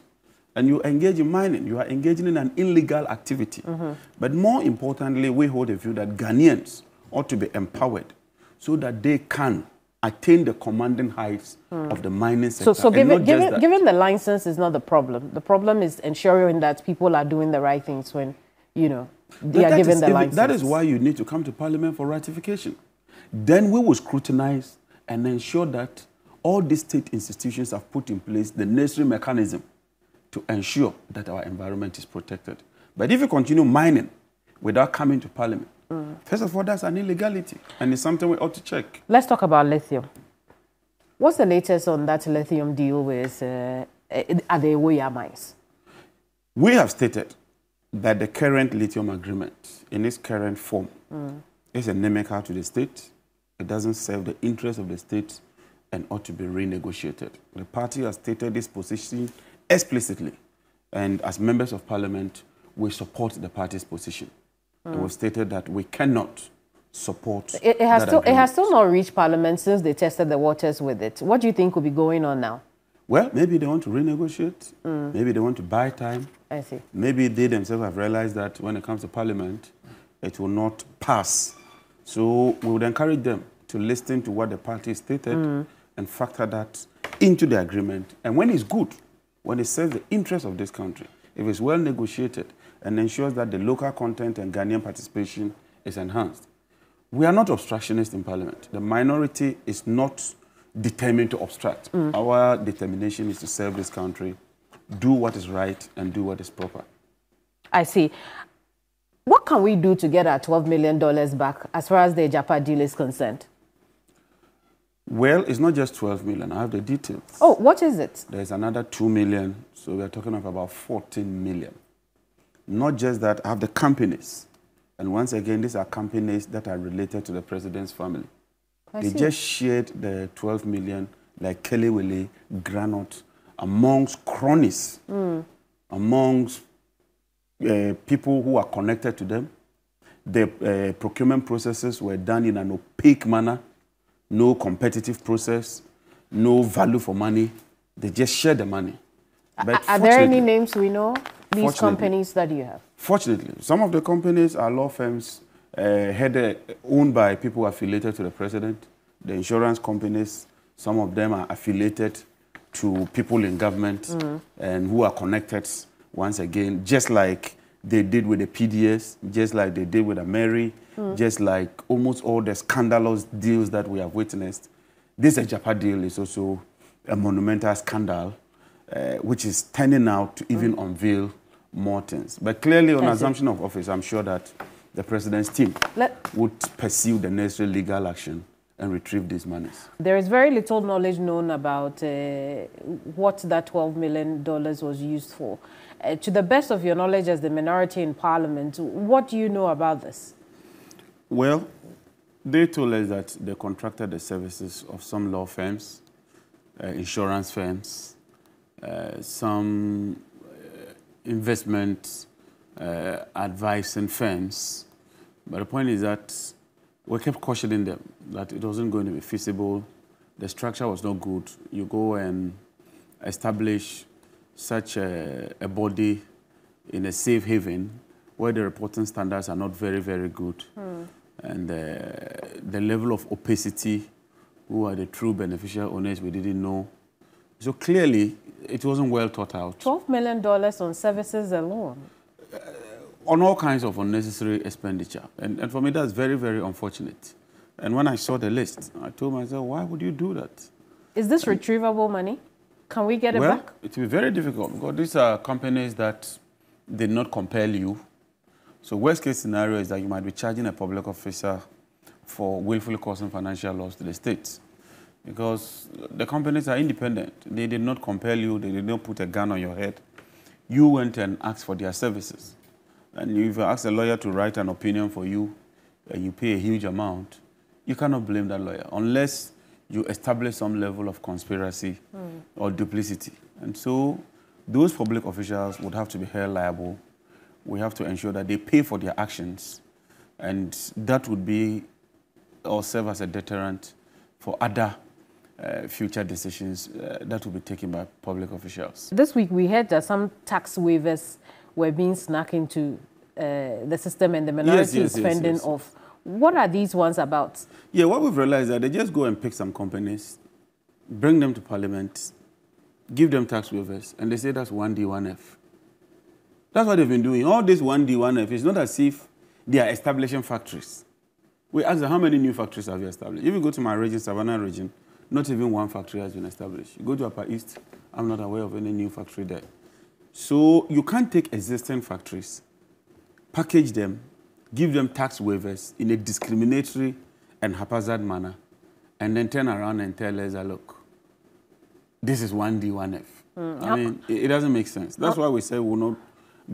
and you engage in mining, you are engaging in an illegal activity. Uh-huh. But more importantly, we hold a view that Ghanaians ought to be empowered so that they can attain the commanding heights hmm. of the mining sector. So, so given, given, given the license is not the problem. The problem is ensuring that people are doing the right things when, you know, they are that given is the license. That is why you need to come to Parliament for ratification. Then we will scrutinize and ensure that all these state institutions have put in place the necessary mechanism to ensure that our environment is protected. But if you continue mining without coming to Parliament, Mm. first of all, that's an illegality, and it's something we ought to check. Let's talk about lithium. What's the latest on that lithium deal with uh, at the Ewoya mines? We have stated that the current lithium agreement, in its current form, is a inimical to the state. It doesn't serve the interests of the state and ought to be renegotiated. The party has stated this position explicitly, and as members of parliament, we support the party's position. Mm. And we've stated that we cannot support it, it has still agreement. It has still not reached parliament since they tested the waters with it. What do you think will be going on now? Well, maybe they want to renegotiate. Mm. Maybe they want to buy time. I see. Maybe they themselves have realized that when it comes to parliament, it will not pass. So we would encourage them to listen to what the party stated mm. and factor that into the agreement. And when it's good, when it serves the interest of this country, if it's well negotiated and ensures that the local content and Ghanaian participation is enhanced. We are not obstructionists in parliament. The minority is not determined to obstruct. Mm. Our determination is to serve this country, do what is right, and do what is proper. I see. What can we do to get our $12 million back as far as the Agyapa deal is concerned? Well, it's not just 12 million. I have the details. Oh, what is it? There's another 2 million. So we're talking of about 14 million. Not just that, I have the companies. And once again, these are companies that are related to the president's family. I they see. just shared the 12 million, like Kelly Willie, Granot, amongst cronies, mm. amongst uh, people who are connected to them. The uh, procurement processes were done in an opaque manner, no competitive process, no value for money. They just share the money. But are there any names we know? These companies that you have? Fortunately, some of the companies are law firms uh, headed, owned by people affiliated to the president. The insurance companies, some of them are affiliated to people in government mm. and who are connected once again, just like they did with the PDS, just like they did with Ameri, mm. just like almost all the scandalous deals that we have witnessed. This Agyapa deal is also a monumental scandal uh, which is turning out to even mm. unveil more things. But clearly, on That's assumption it. of office, I'm sure that the president's team Let would pursue the necessary legal action and retrieve these monies. There is very little knowledge known about uh, what that $12 million was used for. Uh, to the best of your knowledge as the minority in parliament, what do you know about this? Well, they told us that they contracted the services of some law firms, uh, insurance firms, uh, some uh, investment uh, advising firms. But the point is that we kept cautioning them that it wasn't going to be feasible. The structure was not good. You go and establish such a, a body in a safe haven where the reporting standards are not very, very good. Mm. And uh, the level of opacity, who are the true beneficial owners, we didn't know. So clearly, it wasn't well thought out. $12 million on services alone? Uh, on all kinds of unnecessary expenditure. And, and for me, that's very, very unfortunate. And when I saw the list, I told myself, why would you do that? Is this and, retrievable money? Can we get it well, back? It will be very difficult because these are companies that did not compel you. So worst case scenario is that you might be charging a public officer for willfully causing financial loss to the state because the companies are independent. They did not compel you, they did not put a gun on your head. You went and asked for their services. And if you ask a lawyer to write an opinion for you and you pay a huge amount, you cannot blame that lawyer unless you establish some level of conspiracy mm. or duplicity. And so those public officials would have to be held liable. We have to ensure that they pay for their actions. And that would be or serve as a deterrent for other uh, future decisions uh, that will be taken by public officials. This week we heard that some tax waivers were being snuck into uh, the system and the minority yes, yes, spending yes, of. What are these ones about? Yeah, what we've realized is that they just go and pick some companies, bring them to parliament, give them tax waivers, and they say that's 1D, 1F. That's what they've been doing. All this 1D, 1F, it's not as if they are establishing factories. We ask them, how many new factories have you established? If you go to my region, Savannah region, not even one factory has been established. You go to Upper East, I'm not aware of any new factory there. So you can't take existing factories, package them, give them tax waivers in a discriminatory and haphazard manner, and then turn around and tell us, look, this is 1D, 1F. Mm. I mean, it, it, doesn't make sense. That's why we say we will not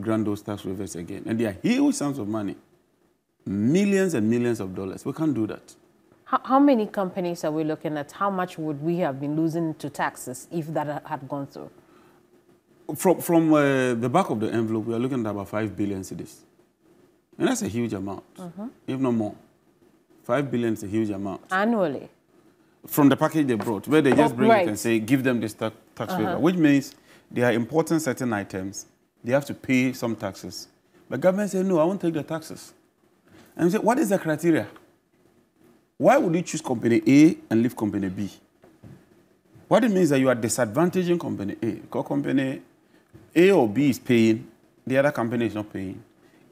grant those tax waivers again. And they are huge sums of money, millions and millions of dollars. We can't do that. How, how many companies are we looking at? How much would we have been losing to taxes if that had gone through? From, from uh, the back of the envelope, we are looking at about 5 billion cedis. And that's a huge amount, mm -hmm. if not more. 5 billion is a huge amount. Annually? From the package they brought, where they just oh, bring right. it and say, give them this tax uh -huh. waiver, which means they are importing certain items. They have to pay some taxes. But government say, no, I won't take the taxes. And we say, what is the criteria? Why would you choose company A and leave company B? What it means that you are disadvantaging company A. Because company A or B is paying, the other company is not paying.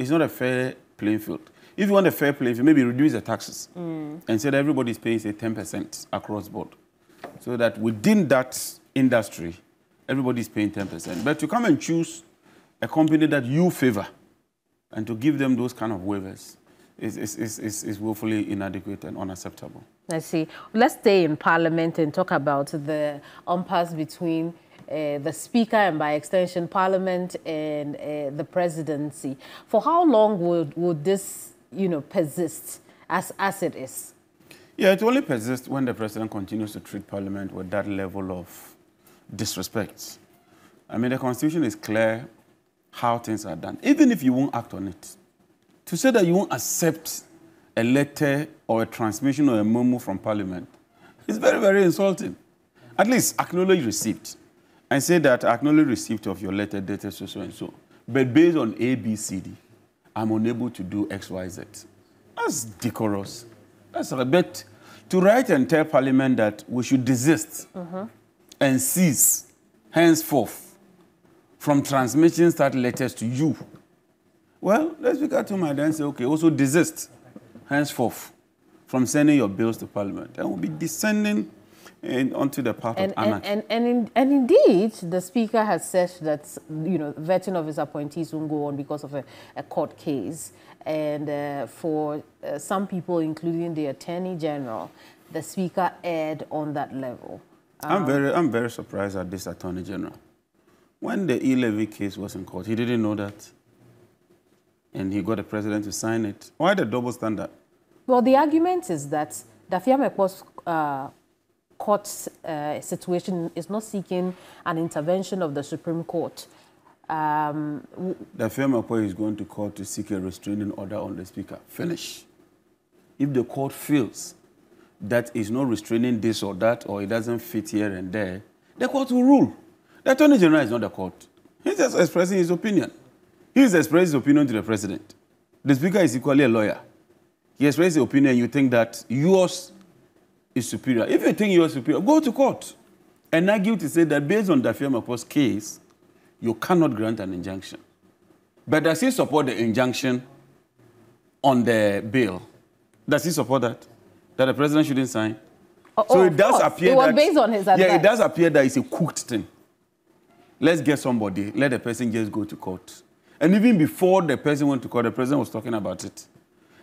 It's not a fair playing field. If you want a fair playing field, maybe reduce the taxes mm. and say that everybody is paying, say, 10% across board. So that within that industry, everybody is paying 10%. But to come and choose a company that you favor and to give them those kind of waivers, is, is, is, is woefully inadequate and unacceptable. I see. Let's stay in Parliament and talk about the impasse between uh, the Speaker and by extension Parliament and uh, the Presidency. For how long would, would this, you know, persist as, as it is? Yeah, it only persists when the President continues to treat Parliament with that level of disrespect. I mean, the Constitution is clear how things are done, even if you won't act on it. To say that you won't accept a letter or a transmission or a memo from Parliament is very, very insulting. At least acknowledge receipt and say that I acknowledge receipt of your letter dated so, so and so. But based on A, B, C, D, I'm unable to do X, Y, Z. That's decorous. That's a bit to write and tell Parliament that we should desist mm -hmm. and cease henceforth from transmitting such letters to you well, let's look at him and say, okay, also desist henceforth from sending your bills to Parliament. And we'll be descending in, onto the path and, of anarchy. And, and, and, in, and, indeed, the Speaker has said that, you know, vetting of his appointees won't go on because of a, a court case. And uh, for uh, some people, including the Attorney General, the Speaker erred on that level. Um, I'm, very, I'm very surprised at this Attorney General. When the e-levy case was in court, he didn't know that and he got the president to sign it. Why the double standard? Well, the argument is that Dafeamekpor's uh, court uh, situation is not seeking an intervention of the Supreme Court. Um, Dafeamekpor is going to court to seek a restraining order on the speaker. Finish. If the court feels that is not restraining this or that, or it doesn't fit here and there, the court will rule. The Attorney General is not the court. He's just expressing his opinion. He has expressed his opinion to the president. The speaker is equally a lawyer. He expresses his opinion, you think that yours is superior. If you think you are superior, go to court and argue to say that based on Dafeamekpor's case, you cannot grant an injunction. But does he support the injunction on the bill? Does he support that? That the president shouldn't sign? Oh, so oh, it does course. appear it was that, based on his advice. Yeah, it does appear that it's a cooked thing. Let's get somebody, let the person just go to court. And even before the person went to court, the president was talking about it.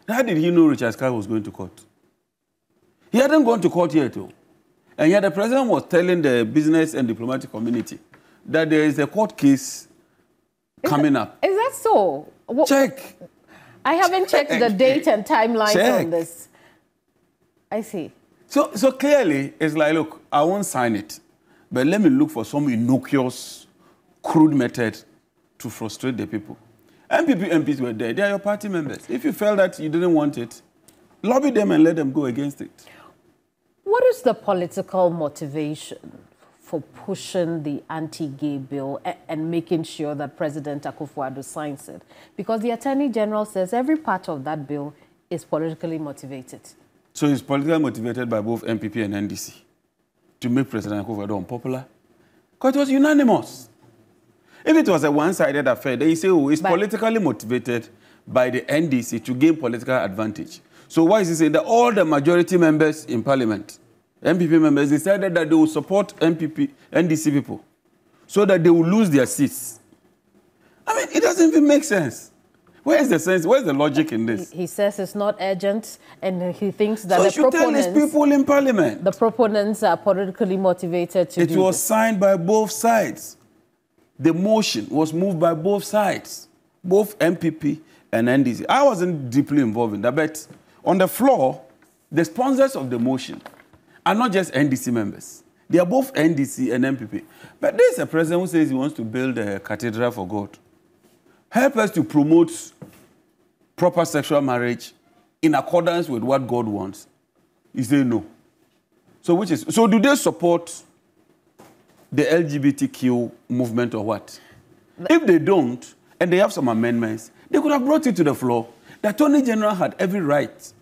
How did he know Richard Sky was going to court? He hadn't gone to court yet, though. And yet the president was telling the business and diplomatic community that there is a court case is coming that, up. Is that so? What, Check. I haven't Check. checked the date and timeline Check. on this. I see. So, so clearly, it's like, look, I won't sign it, but let me look for some innocuous, crude method to frustrate the people. NPP MPs were there. They are your party members. If you felt that you didn't want it, lobby them and let them go against it. What is the political motivation for pushing the anti-gay bill and making sure that President Akufo-Addo signs it? Because the Attorney General says every part of that bill is politically motivated. So it's politically motivated by both NPP and NDC to make President Akufo-Addo unpopular? Because it was unanimous. If it was a one-sided affair, they say, oh, it's but, politically motivated by the NDC to gain political advantage. So why is he saying that all the majority members in parliament, NPP members, decided that they will support NPP, NDC people so that they will lose their seats? I mean, it doesn't even make sense. Where's the sense? Where's the logic in this? He, he says it's not urgent, and he thinks that so the proponents, tell his people in parliament, the proponents are politically motivated to. It was this. signed by both sides the motion was moved by both sides, both NPP and NDC. I wasn't deeply involved in that, but on the floor, the sponsors of the motion are not just NDC members. They are both NDC and NPP. But there's a president who says he wants to build a cathedral for God. Help us to promote proper sexual marriage in accordance with what God wants. He said no. So which is so do they support the LGBTQ movement or what? If they don't, and they have some amendments, they could have brought it to the floor. The Attorney General had every right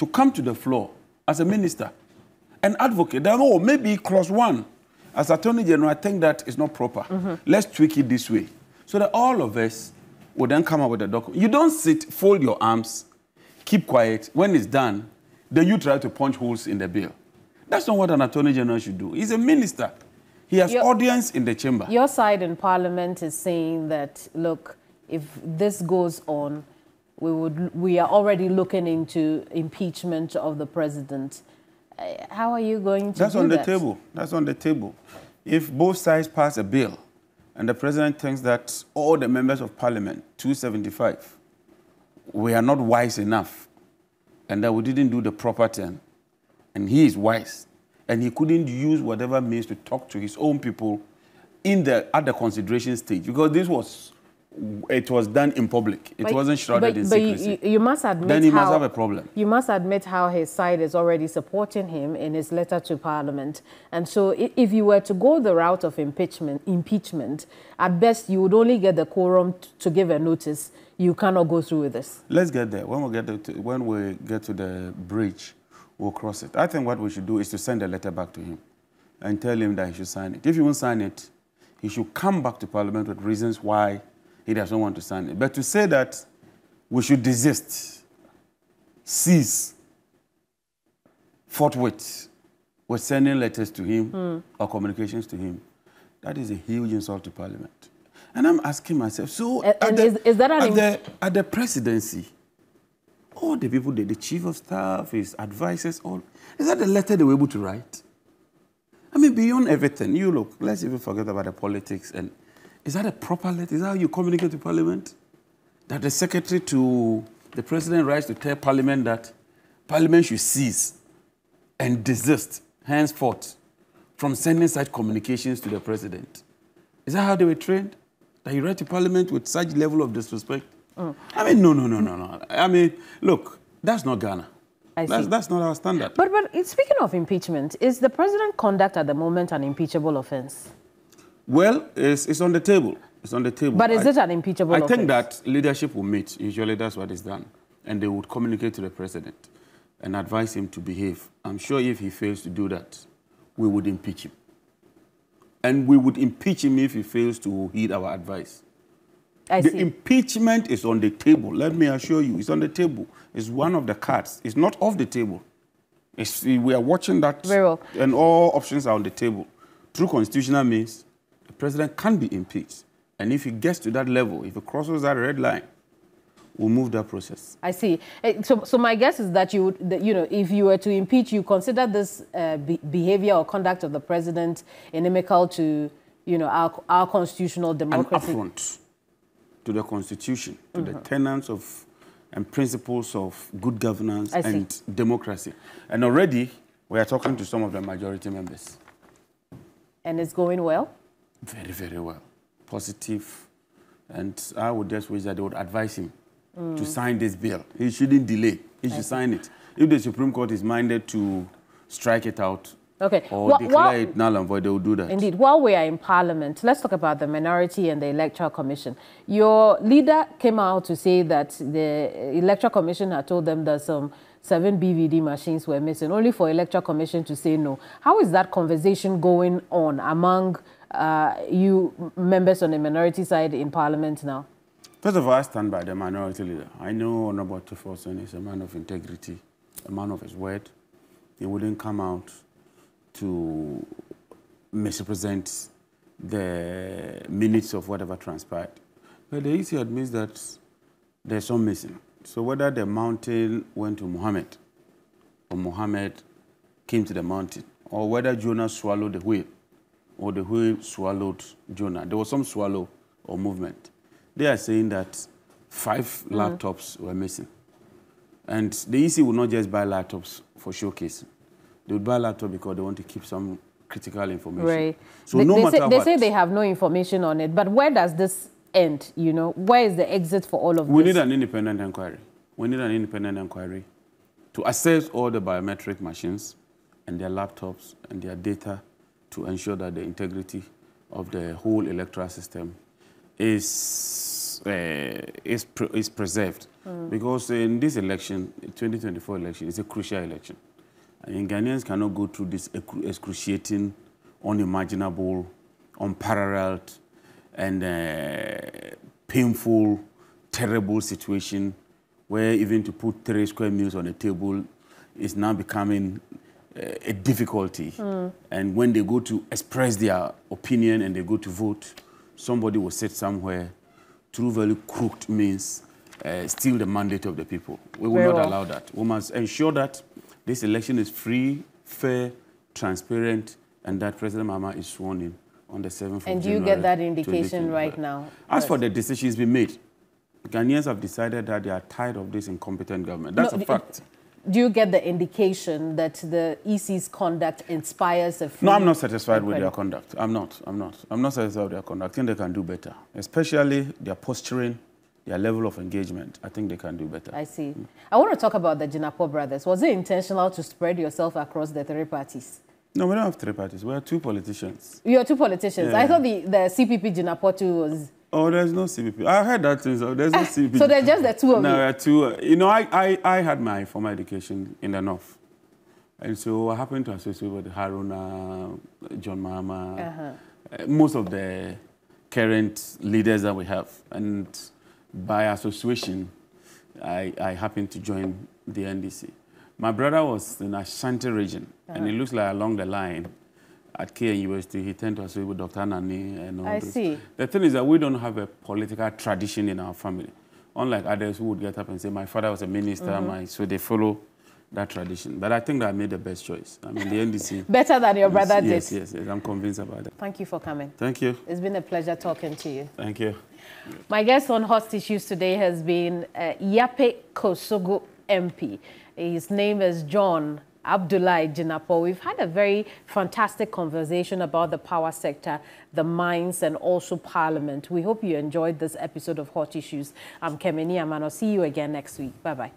to come to the floor as a minister and advocate that, oh, maybe clause one, as Attorney General, I think that is not proper. Mm-hmm. Let's tweak it this way. So that all of us will then come up with a document. You don't sit, fold your arms, keep quiet. When it's done, then you try to punch holes in the bill. That's not what an Attorney General should do. He's a minister. He has your, audience in the chamber. Your side in Parliament is saying that, look, if this goes on, we, would, we are already looking into impeachment of the president. Uh, how are you going to That's on the that? table. That's on the table. If both sides pass a bill and the president thinks that all the members of parliament, 275, we are not wise enough and that we didn't do the proper thing, and he is wise, and he couldn't use whatever means to talk to his own people in the at the consideration stage because this was it was done in public. It but, wasn't shrouded but, in secrecy. But you, you, must admit then he how, must have a problem. You must admit how his side is already supporting him in his letter to Parliament. And so, if you were to go the route of impeachment, impeachment, at best you would only get the quorum to give a notice. You cannot go through with this. Let's get there. When we get to, when we get to the bridge, we'll cross it. I think what we should do is to send a letter back to him and tell him that he should sign it. If he won't sign it, he should come back to Parliament with reasons why he doesn't want to sign it. But to say that we should desist, cease, forthwith, with sending letters to him mm. or communications to him, that is a huge insult to Parliament. And I'm asking myself, so and, and the, is, is, that at, the, at the presidency, all the people, the, the chief of staff, his advisors, all, is that the letter they were able to write? I mean, beyond everything, you look, let's even forget about the politics and is that a proper letter? Is that how you communicate to Parliament? That the secretary to the president writes to tell Parliament that Parliament should cease and desist henceforth from sending such communications to the president. Is that how they were trained? That you write to Parliament with such level of disrespect? Oh. I mean, no, no, no, no, no. I mean, look, that's not Ghana. I that's, see. that's not our standard. But, but speaking of impeachment, is the president conduct at the moment an impeachable offense? Well, it's, it's on the table. It's on the table. But is I, it an impeachable I offense? think that leadership will meet. Usually that's what is done. And they would communicate to the president and advise him to behave. I'm sure if he fails to do that, we would impeach him. And we would impeach him if he fails to heed our advice. I the see. impeachment is on the table. Let me assure you, it's on the table. It's one of the cards. It's not off the table. It's, we are watching that, Very well. and all options are on the table. Through constitutional means, president can be impeached. And if he gets to that level, if he crosses that red line, we'll move that process. I see. Eh, so, so my guess is that you would, that, you know, if you were to impeach, you consider this uh, be behavior or conduct of the president inimical to, you know, our, our constitutional democracy. An affront to the constitution, to mm -hmm. the mm-hmm. tenets of and principles of good governance and democracy. And already we are talking to some of the majority members. And it's going well? Very, very well. Positive. And I would just wish that they would advise him mm. to sign this bill. He shouldn't delay. He should sign it. If the Supreme Court is minded to strike it out, Okay. Or well, declare it null and void, they will do that. Indeed. While we are in Parliament, let's talk about the minority and the Electoral Commission. Your leader came out to say that the Electoral Commission had told them that some seven BVD machines were missing, only for Electoral Commission to say no. How is that conversation going on among uh, you members on the minority side in Parliament now? First of all, I stand by the minority leader. I know Honorable Ato Forson is a man of integrity, a man of his word. He wouldn't come out to misrepresent the minutes of whatever transpired. But the EC admits that there's some missing. So whether the mountain went to Muhammad or Muhammad came to the mountain, or whether Jonah swallowed the whale, or the whale swallowed Jonah. There was some swallow or movement. They are saying that five mm. laptops were missing. And the EC would not just buy laptops for showcase. They would buy laptop because they want to keep some critical information. Right. So they, no they matter say, what. They say they have no information on it, but where does this end? You know, where is the exit for all of we this? We need an independent inquiry. We need an independent inquiry to assess all the biometric machines and their laptops and their data to ensure that the integrity of the whole electoral system is, uh, is, pre is preserved. Because in this election, 2024 election, it's a crucial election. And Ghanaians cannot go through this excruciating, unimaginable, unparalleled, and uh, painful, terrible situation where even to put three square meals on the table is now becoming a difficulty. And when they go to express their opinion and they go to vote, somebody will sit somewhere through very crooked means, uh, steal the mandate of the people. We will Very not well. allow that. We must ensure that this election is free, fair, transparent, and that President Mahama is sworn in on the 7th of And do you get that indication right now? As for the decisions being made, Ghanaians have decided that they are tired of this incompetent government. That's No, a fact. Do you get the indication that the EC's conduct inspires a free No, I'm not satisfied with their conduct. I'm not. I'm not. I'm not satisfied with their conduct. I think they can do better, especially their posturing, their level of engagement. I think they can do better. I see. I want to talk about the Jinapor brothers. Was it intentional to spread yourself across the three parties? No, we don't have three parties. We are two politicians. You're two politicians. I thought the, the CPP Jinapor too was. Oh, there's no CPP. I heard that. too, So there's no CPP. So they're just the two of no, you. we are two. uh, You know, I, I, I had my formal education in the north. And so I happened to associate with Haruna, John Mahama, Uh-huh. uh, most of the current leaders that we have. And by association, I, I happened to join the NDC. My brother was in Ashanti region, and Uh-huh. it looks like along the line at KNUST, he tended to associate with Dr. Nani and all I those. see. The thing is that we don't have a political tradition in our family. Unlike others who would get up and say, my father was a minister, Mm-hmm. my, so they follow that tradition. But I think that I made the best choice. I mean, the NDC. Better than your brother yes, did. yes, yes, I'm convinced about that. Thank you for coming. Thank you. It's been a pleasure talking to you. Thank you. My guest on Hot Issues today has been uh, Yape Kosogo MP. His name is John Abdullah Jinapor. We've had a very fantastic conversation about the power sector, the mines, and also Parliament. We hope you enjoyed this episode of Hot Issues. I'm Kemeni Amano. See you again next week. Bye bye.